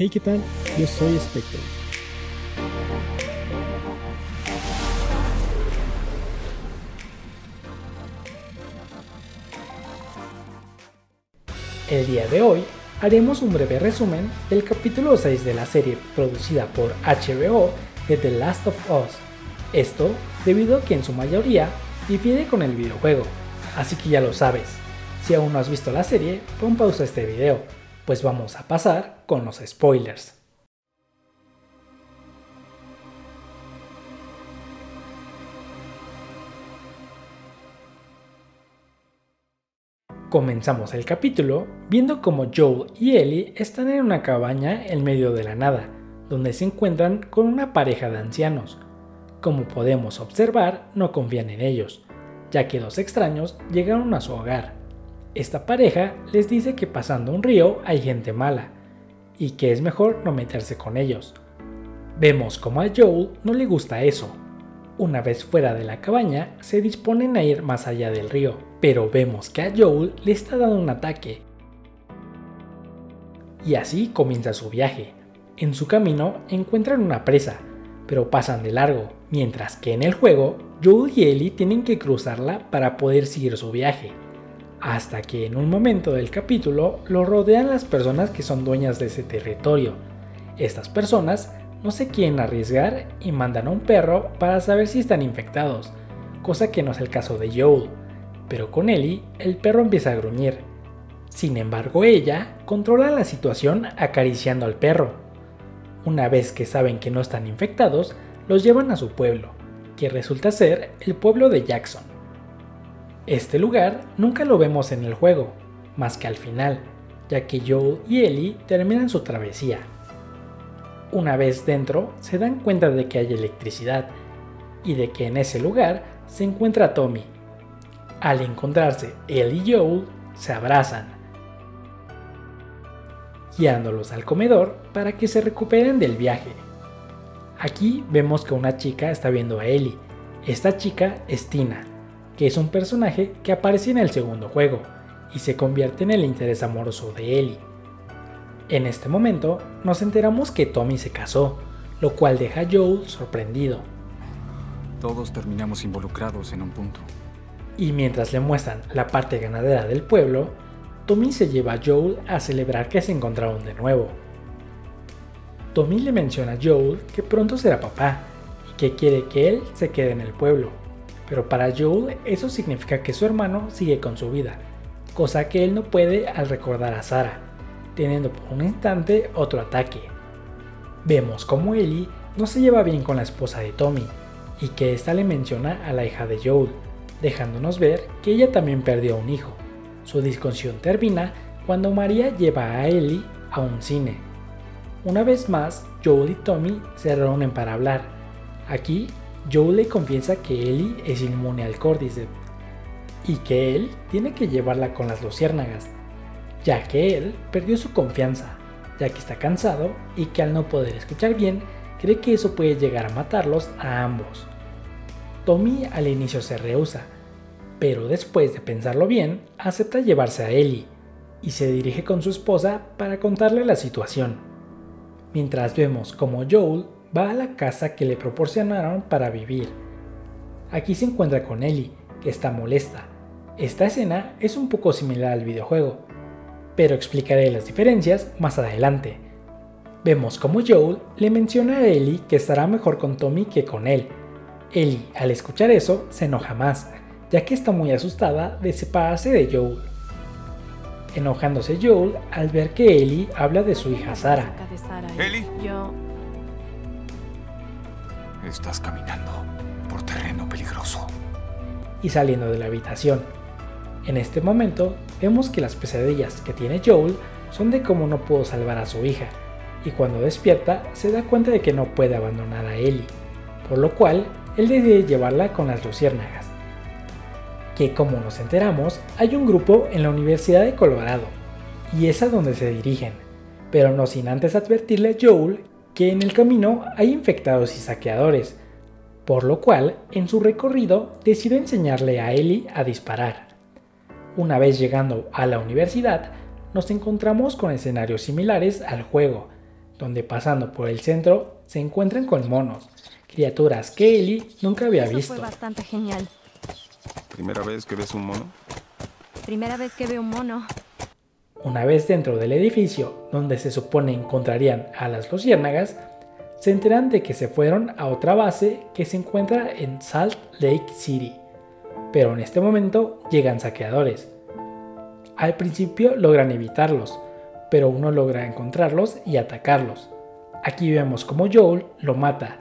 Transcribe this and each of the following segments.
Hey, ¿qué tal? Yo soy Spectrum. El día de hoy haremos un breve resumen del capítulo 6 de la serie producida por HBO de The Last of Us. Esto debido a que en su mayoría difiere con el videojuego, así que ya lo sabes. Si aún no has visto la serie, pon pausa a este video, pues vamos a pasar con los spoilers. Comenzamos el capítulo viendo como Joel y Ellie están en una cabaña en medio de la nada, donde se encuentran con una pareja de ancianos. Como podemos observar, no confían en ellos, ya que dos extraños llegaron a su hogar. Esta pareja les dice que pasando un río hay gente mala, y que es mejor no meterse con ellos. Vemos como a Joel no le gusta eso. Una vez fuera de la cabaña, se disponen a ir más allá del río, pero vemos que a Joel le está dando un ataque. Y así comienza su viaje. En su camino encuentran una presa, pero pasan de largo, mientras que en el juego Joel y Ellie tienen que cruzarla para poder seguir su viaje. Hasta que en un momento del capítulo lo rodean las personas que son dueñas de ese territorio. Estas personas no se quieren arriesgar y mandan a un perro para saber si están infectados, cosa que no es el caso de Joel pero con Ellie el perro empieza a gruñir. Sin embargo, ella controla la situación acariciando al perro. Una vez que saben que no están infectados, los llevan a su pueblo, que resulta ser el pueblo de Jackson. Este lugar nunca lo vemos en el juego, más que al final, ya que Joel y Ellie terminan su travesía. Una vez dentro, se dan cuenta de que hay electricidad y de que en ese lugar se encuentra Tommy, al encontrarse él y Joel, se abrazan, guiándolos al comedor para que se recuperen del viaje. Aquí vemos que una chica está viendo a Ellie. Esta chica es Tina, que es un personaje que aparece en el segundo juego y se convierte en el interés amoroso de Ellie. En este momento nos enteramos que Tommy se casó, lo cual deja a Joel sorprendido. Todos terminamos involucrados en un punto y mientras le muestran la parte ganadera del pueblo, Tommy se lleva a Joel a celebrar que se encontraron de nuevo. Tommy le menciona a Joel que pronto será papá y que quiere que él se quede en el pueblo, pero para Joel eso significa que su hermano sigue con su vida, cosa que él no puede al recordar a Sara, teniendo por un instante otro ataque. Vemos como Ellie no se lleva bien con la esposa de Tommy y que ésta le menciona a la hija de Joel, dejándonos ver que ella también perdió un hijo. Su discusión termina cuando María lleva a Ellie a un cine. Una vez más, Joel y Tommy se reúnen para hablar. Aquí, Joel le confiesa que Ellie es inmune al Cordyceps y que él tiene que llevarla con las luciérnagas, ya que él perdió su confianza, ya que está cansado y que al no poder escuchar bien, cree que eso puede llegar a matarlos a ambos. Tommy al inicio se rehúsa, pero después de pensarlo bien, acepta llevarse a Ellie y se dirige con su esposa para contarle la situación. Mientras vemos como Joel va a la casa que le proporcionaron para vivir. Aquí se encuentra con Ellie, que está molesta. Esta escena es un poco similar al videojuego, pero explicaré las diferencias más adelante. Vemos como Joel le menciona a Ellie que estará mejor con Tommy que con él, Ellie, al escuchar eso, se enoja más, ya que está muy asustada de separarse de Joel. Enojándose Joel al ver que Ellie habla de su hija Sara. Ellie. Estás caminando por terreno peligroso. Y saliendo de la habitación. En este momento vemos que las pesadillas que tiene Joel son de cómo no pudo salvar a su hija, y cuando despierta se da cuenta de que no puede abandonar a Ellie, por lo cual él decide llevarla con las luciérnagas. Que como nos enteramos, hay un grupo en la Universidad de Colorado, y es a donde se dirigen, pero no sin antes advertirle a Joel que en el camino hay infectados y saqueadores, por lo cual en su recorrido decide enseñarle a Ellie a disparar. Una vez llegando a la universidad, nos encontramos con escenarios similares al juego, donde pasando por el centro se encuentran con monos, criaturas que Ellie nunca había Eso visto. fue bastante genial. ¿Primera vez que ves un mono? Primera vez que veo un mono. Una vez dentro del edificio donde se supone encontrarían a las luciérnagas, se enteran de que se fueron a otra base que se encuentra en Salt Lake City. Pero en este momento llegan saqueadores. Al principio logran evitarlos, pero uno logra encontrarlos y atacarlos. Aquí vemos como Joel lo mata.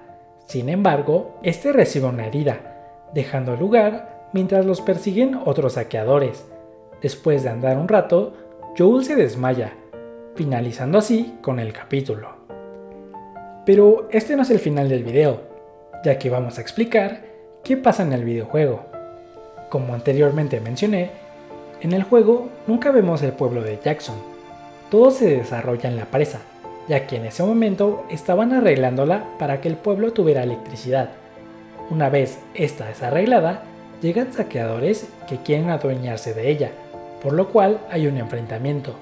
Sin embargo, este recibe una herida, dejando el lugar mientras los persiguen otros saqueadores. Después de andar un rato, Joel se desmaya, finalizando así con el capítulo. Pero este no es el final del video, ya que vamos a explicar qué pasa en el videojuego. Como anteriormente mencioné, en el juego nunca vemos el pueblo de Jackson. Todo se desarrolla en la presa, ya que en ese momento estaban arreglándola para que el pueblo tuviera electricidad. Una vez esta es arreglada, llegan saqueadores que quieren adueñarse de ella, por lo cual hay un enfrentamiento.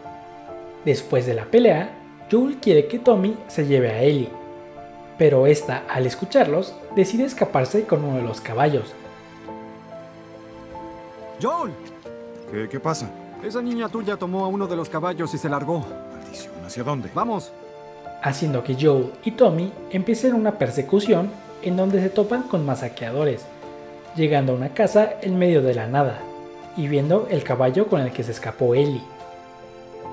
Después de la pelea, Joel quiere que Tommy se lleve a Ellie, pero esta, al escucharlos, decide escaparse con uno de los caballos. ¡Joel! ¿Qué, qué pasa? Esa niña tuya tomó a uno de los caballos y se largó. Maldición, ¿hacia dónde? ¡Vamos! haciendo que Joel y Tommy empiecen una persecución en donde se topan con más saqueadores, llegando a una casa en medio de la nada y viendo el caballo con el que se escapó Ellie.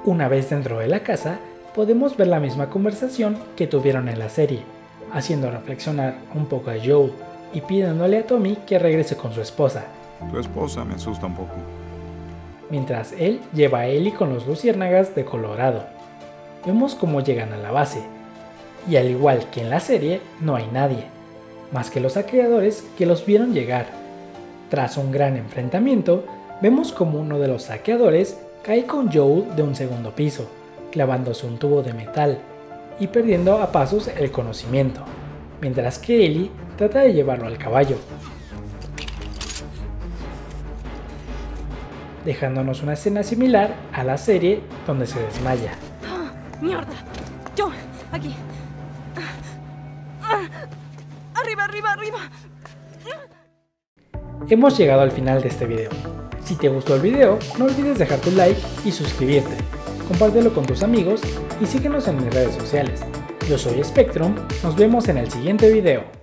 Una vez dentro de la casa, podemos ver la misma conversación que tuvieron en la serie, haciendo reflexionar un poco a Joel y pidiéndole a Tommy que regrese con su esposa, Tu esposa me asusta un poco. mientras él lleva a Ellie con los luciérnagas de Colorado. Vemos cómo llegan a la base, y al igual que en la serie, no hay nadie, más que los saqueadores que los vieron llegar. Tras un gran enfrentamiento, vemos como uno de los saqueadores cae con Joel de un segundo piso, clavándose un tubo de metal y perdiendo a pasos el conocimiento, mientras que Ellie trata de llevarlo al caballo, dejándonos una escena similar a la serie donde se desmaya. ¡Mierda! ¡Yo! ¡Aquí! Ah, ¡Arriba, arriba, arriba! Hemos llegado al final de este video. Si te gustó el video, no olvides dejar tu like y suscribirte. Compártelo con tus amigos y síguenos en mis redes sociales. Yo soy Spectrum, nos vemos en el siguiente video.